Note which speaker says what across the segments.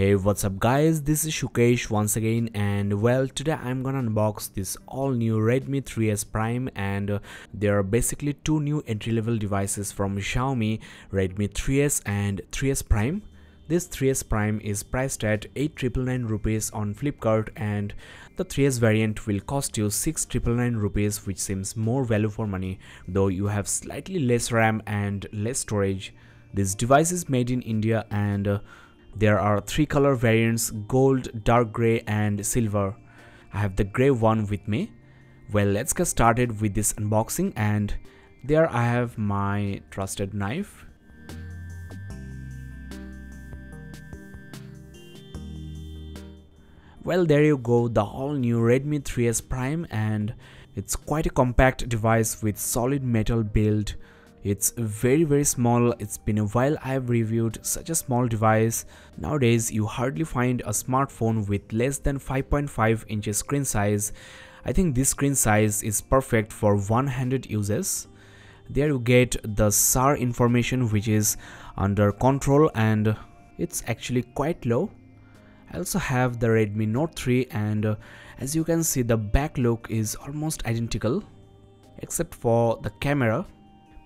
Speaker 1: Hey what's up guys? This is Shukesh once again and well today I'm gonna unbox this all new Redmi 3s Prime and uh, there are basically two new entry-level devices from Xiaomi Redmi 3s and 3s Prime. This 3s Prime is priced at 8999 rupees on Flipkart and the 3s variant will cost you 6999 rupees which seems more value for money though you have slightly less RAM and less storage. This device is made in India and uh, there are three color variants gold, dark grey and silver. I have the grey one with me. Well let's get started with this unboxing and there I have my trusted knife. Well there you go the all new Redmi 3s Prime and it's quite a compact device with solid metal build it's very very small, it's been a while I have reviewed such a small device. Nowadays you hardly find a smartphone with less than 5.5 inches screen size. I think this screen size is perfect for one-handed uses. There you get the SAR information which is under control and it's actually quite low. I also have the Redmi Note 3 and uh, as you can see the back look is almost identical except for the camera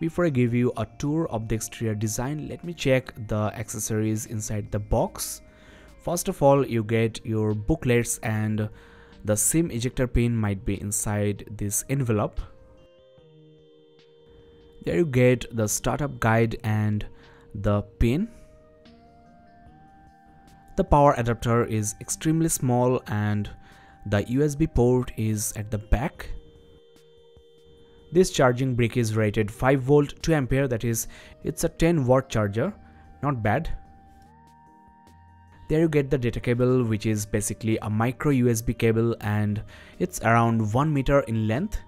Speaker 1: before I give you a tour of the exterior design, let me check the accessories inside the box. First of all, you get your booklets and the SIM ejector pin might be inside this envelope. There you get the startup guide and the pin. The power adapter is extremely small and the USB port is at the back. This charging brick is rated 5 volt 2 ampere that is it's a 10 watt charger not bad. There you get the data cable which is basically a micro USB cable and it's around 1 meter in length.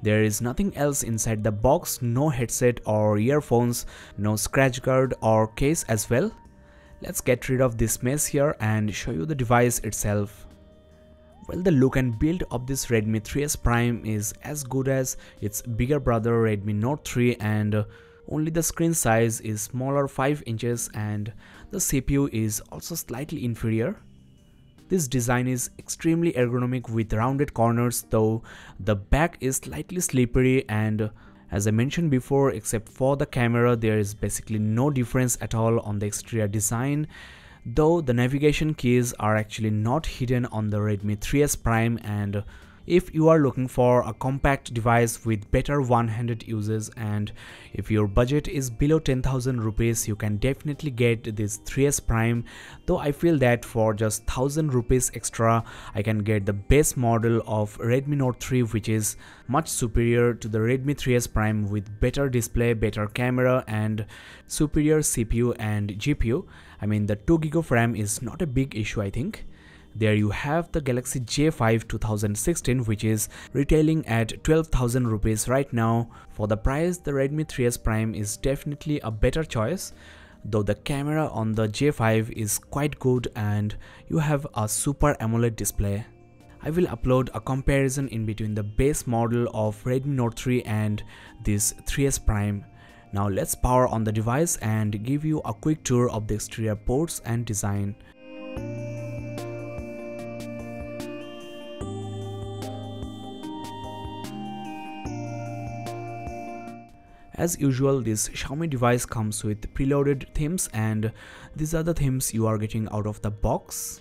Speaker 1: There is nothing else inside the box, no headset or earphones, no scratch guard or case as well. Let's get rid of this mess here and show you the device itself. Well, the look and build of this Redmi 3s Prime is as good as its bigger brother Redmi Note 3 and uh, only the screen size is smaller 5 inches and the CPU is also slightly inferior. This design is extremely ergonomic with rounded corners though the back is slightly slippery and as I mentioned before except for the camera there is basically no difference at all on the exterior design though the navigation keys are actually not hidden on the Redmi 3s Prime and if you are looking for a compact device with better one-handed uses and if your budget is below 10,000 rupees you can definitely get this 3s prime. Though i feel that for just 1000 rupees extra i can get the base model of redmi note 3 which is much superior to the redmi 3s prime with better display better camera and superior cpu and gpu i mean the 2 gig of ram is not a big issue i think there you have the Galaxy J5 2016 which is retailing at 12,000 rupees right now. For the price, the Redmi 3s Prime is definitely a better choice though the camera on the J5 is quite good and you have a super AMOLED display. I will upload a comparison in between the base model of Redmi Note 3 and this 3s Prime. Now let's power on the device and give you a quick tour of the exterior ports and design. As usual, this Xiaomi device comes with preloaded themes and these are the themes you are getting out of the box.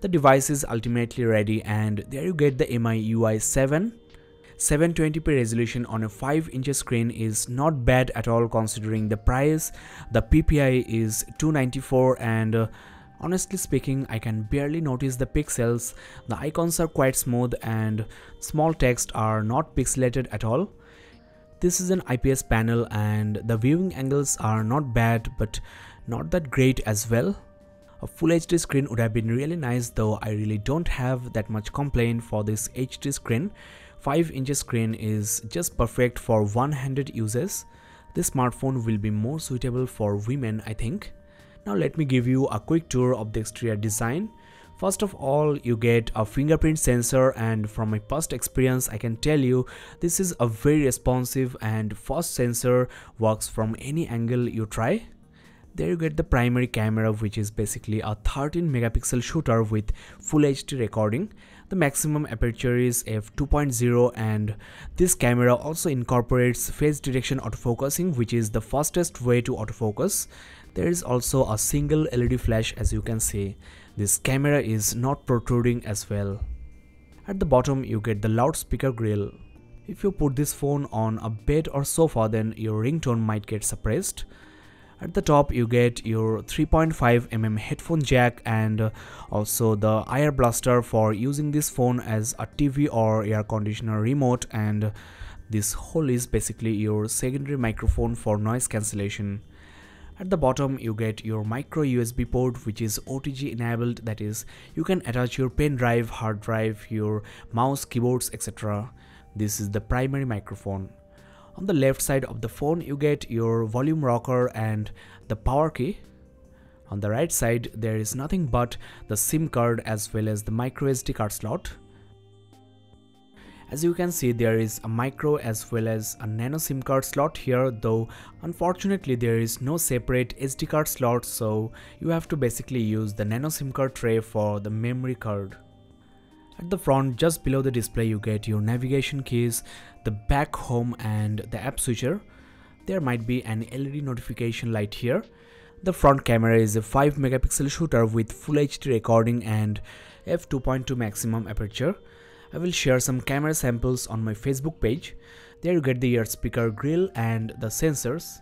Speaker 1: The device is ultimately ready and there you get the MIUI 7. 720p resolution on a 5 inch screen is not bad at all considering the price. The PPI is 294 and uh, honestly speaking I can barely notice the pixels. The icons are quite smooth and small text are not pixelated at all. This is an IPS panel and the viewing angles are not bad but not that great as well. A full HD screen would have been really nice though I really don't have that much complaint for this HD screen. 5 inch screen is just perfect for one-handed uses. This smartphone will be more suitable for women I think. Now let me give you a quick tour of the exterior design. First of all, you get a fingerprint sensor and from my past experience, I can tell you this is a very responsive and fast sensor, works from any angle you try. there you get the primary camera which is basically a 13 megapixel shooter with full HD recording. The maximum aperture is f2.0 and this camera also incorporates phase detection autofocusing which is the fastest way to autofocus. There is also a single LED flash as you can see this camera is not protruding as well. At the bottom you get the loudspeaker grill. If you put this phone on a bed or sofa then your ringtone might get suppressed. At the top you get your 3.5mm headphone jack and also the IR blaster for using this phone as a TV or air conditioner remote. And this hole is basically your secondary microphone for noise cancellation. At the bottom you get your micro USB port which is OTG enabled that is you can attach your pen drive, hard drive, your mouse, keyboards etc. This is the primary microphone. On the left side of the phone you get your volume rocker and the power key. On the right side there is nothing but the SIM card as well as the micro SD card slot. As you can see there is a micro as well as a nano SIM card slot here though unfortunately there is no separate SD card slot so you have to basically use the nano SIM card tray for the memory card. At the front, just below the display, you get your navigation keys, the back home and the app switcher. There might be an LED notification light here. The front camera is a 5 megapixel shooter with full HD recording and f2.2 maximum aperture. I will share some camera samples on my Facebook page. There you get the ear speaker grill and the sensors.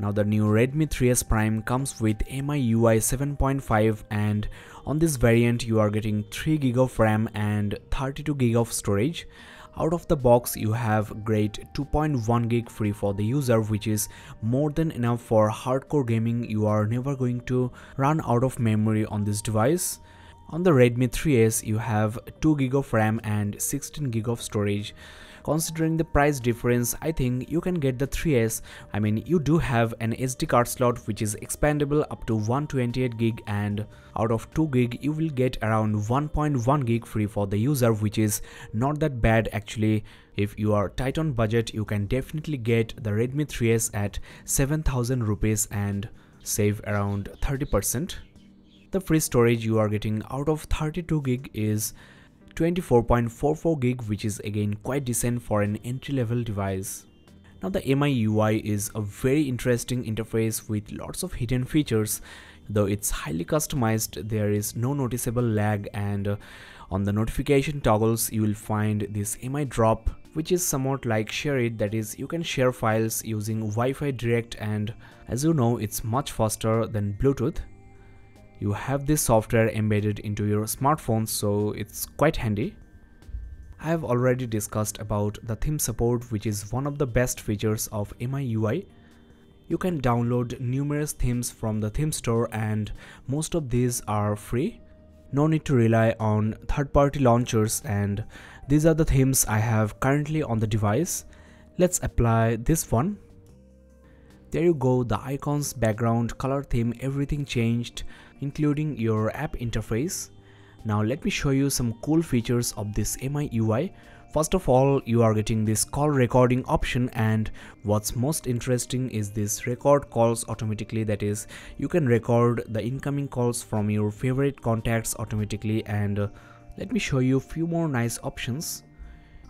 Speaker 1: Now the new Redmi 3S Prime comes with MIUI 7.5 and on this variant you are getting 3GB of RAM and 32GB of storage. Out of the box you have great 2.1GB free for the user which is more than enough for hardcore gaming you are never going to run out of memory on this device. On the Redmi 3S you have 2GB of RAM and 16GB of storage. Considering the price difference I think you can get the 3S I mean you do have an SD card slot which is expandable up to 128 gig and out of 2 gig you will get around 1.1 gig free for the user which is not that bad actually. If you are tight on budget you can definitely get the Redmi 3S at 7000 rupees and save around 30%. The free storage you are getting out of 32 gig is 24.44 gig which is again quite decent for an entry level device. Now the MIUI is a very interesting interface with lots of hidden features though it's highly customized there is no noticeable lag and uh, on the notification toggles you will find this MI drop which is somewhat like ShareIt that is you can share files using Wi-Fi direct and as you know it's much faster than Bluetooth you have this software embedded into your smartphone so it's quite handy. I have already discussed about the theme support which is one of the best features of MIUI. You can download numerous themes from the theme store and most of these are free. No need to rely on third-party launchers and these are the themes I have currently on the device. Let's apply this one. There you go, the icons, background, color theme, everything changed including your app interface. Now let me show you some cool features of this MIUI. First of all, you are getting this call recording option and what's most interesting is this record calls automatically that is you can record the incoming calls from your favorite contacts automatically and uh, let me show you a few more nice options.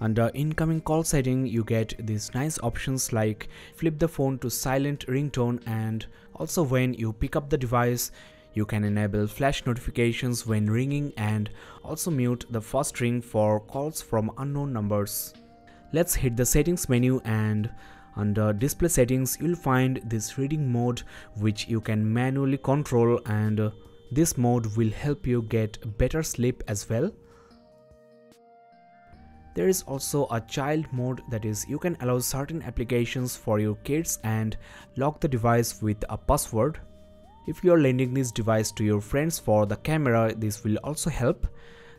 Speaker 1: Under incoming call setting, you get these nice options like flip the phone to silent ringtone and also when you pick up the device, you can enable flash notifications when ringing and also mute the first ring for calls from unknown numbers. Let's hit the settings menu and under display settings you'll find this reading mode which you can manually control and this mode will help you get better sleep as well. There is also a child mode that is you can allow certain applications for your kids and lock the device with a password. If you are lending this device to your friends for the camera, this will also help.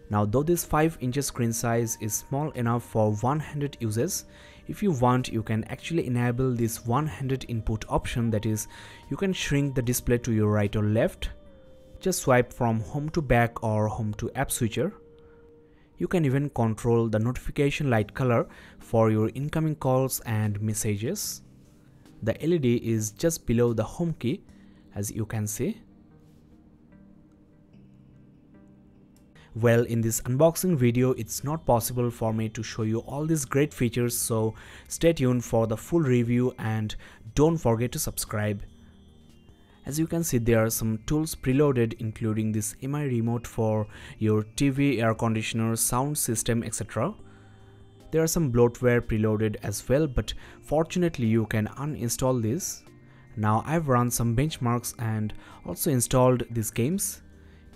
Speaker 1: Now though this 5 inches screen size is small enough for one-handed uses, if you want you can actually enable this one-handed input option that is you can shrink the display to your right or left. Just swipe from home to back or home to app switcher. You can even control the notification light color for your incoming calls and messages. The LED is just below the home key as you can see. Well, in this unboxing video, it's not possible for me to show you all these great features, so stay tuned for the full review and don't forget to subscribe. As you can see, there are some tools preloaded including this MI remote for your TV, air conditioner, sound system, etc. There are some bloatware preloaded as well, but fortunately you can uninstall this. Now I've run some benchmarks and also installed these games.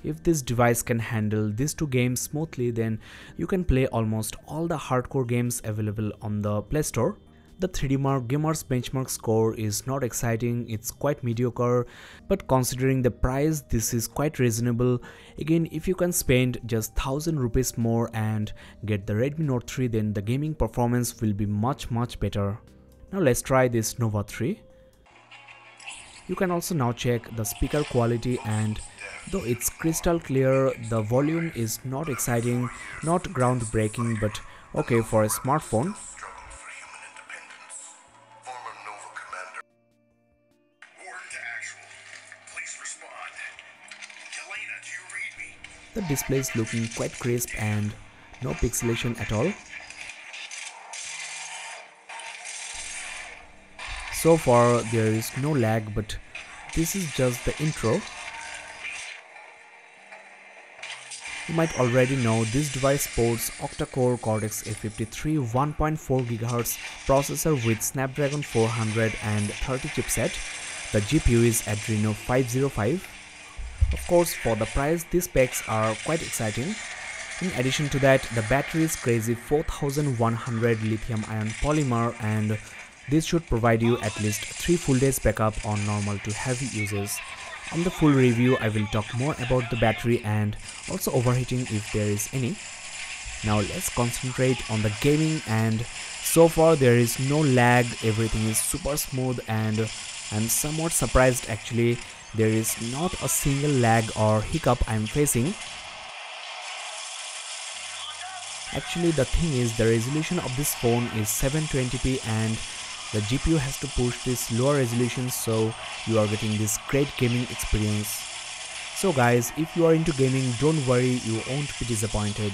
Speaker 1: If this device can handle these two games smoothly then you can play almost all the hardcore games available on the Play Store. The 3D Mark Gamers benchmark score is not exciting, it's quite mediocre, but considering the price this is quite reasonable. Again if you can spend just 1000 rupees more and get the Redmi Note 3 then the gaming performance will be much much better. Now let's try this Nova 3. You can also now check the speaker quality and though it's crystal clear, the volume is not exciting, not groundbreaking but okay for a smartphone. The display is looking quite crisp and no pixelation at all. So far there is no lag but this is just the intro. You might already know this device sports octa-core Cortex-A53 1.4 GHz processor with Snapdragon 430 chipset. The GPU is Adreno 505. Of course, for the price, these specs are quite exciting. In addition to that, the battery is crazy 4100 lithium ion polymer and this should provide you at least 3 full days backup on normal to heavy uses. On the full review, I will talk more about the battery and also overheating if there is any. Now let's concentrate on the gaming and so far there is no lag, everything is super smooth and I'm somewhat surprised actually there is not a single lag or hiccup I'm facing. Actually the thing is the resolution of this phone is 720p and the GPU has to push this lower resolution so you are getting this great gaming experience. So guys, if you are into gaming, don't worry, you won't be disappointed.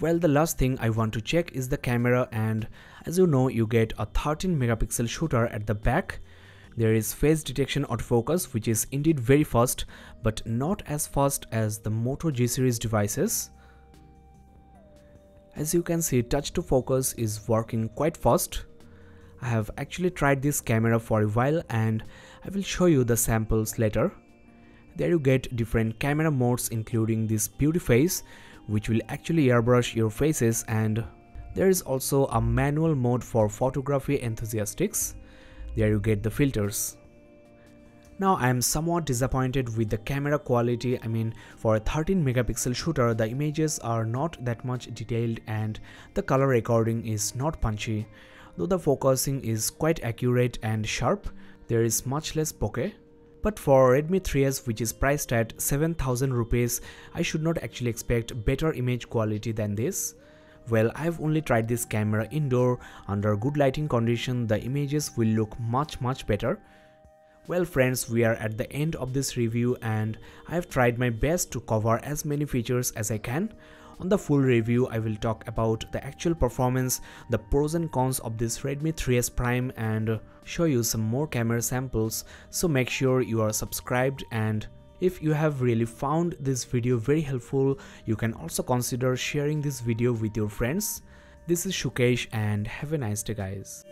Speaker 1: Well, the last thing I want to check is the camera and as you know, you get a 13 megapixel shooter at the back. There is phase detection autofocus which is indeed very fast but not as fast as the Moto G series devices. As you can see touch to focus is working quite fast. I have actually tried this camera for a while and I will show you the samples later. There you get different camera modes including this beauty face which will actually airbrush your faces and there is also a manual mode for photography enthusiasts. There you get the filters. Now I am somewhat disappointed with the camera quality, I mean for a 13 megapixel shooter the images are not that much detailed and the color recording is not punchy. Though the focusing is quite accurate and sharp, there is much less bokeh. But for Redmi 3S which is priced at 7000 rupees, I should not actually expect better image quality than this. Well, I've only tried this camera indoor, under good lighting condition the images will look much much better. Well friends, we are at the end of this review and I have tried my best to cover as many features as I can. On the full review, I will talk about the actual performance, the pros and cons of this Redmi 3S Prime and show you some more camera samples. So make sure you are subscribed and if you have really found this video very helpful, you can also consider sharing this video with your friends. This is Shukesh and have a nice day guys.